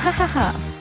哈哈哈。